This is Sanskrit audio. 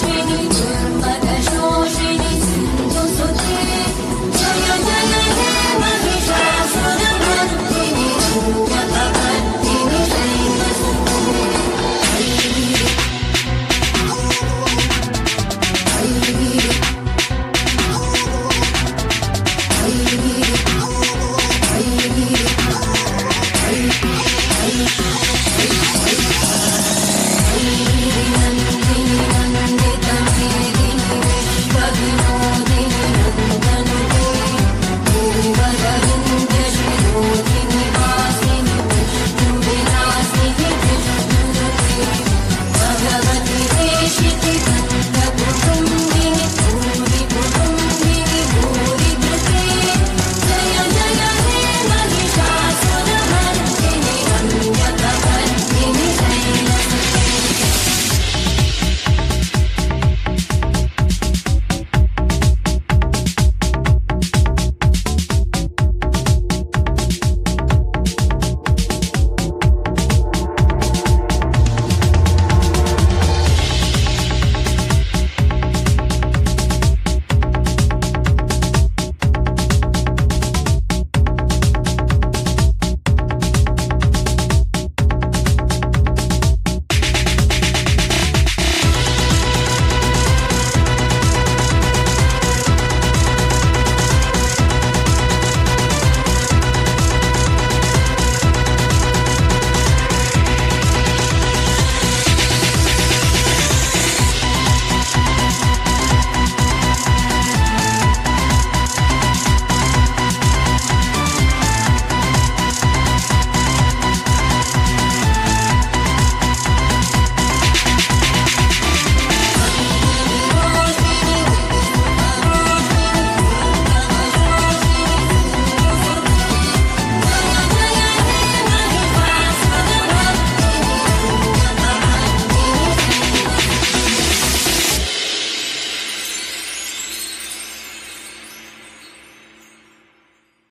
शमीरि जिरो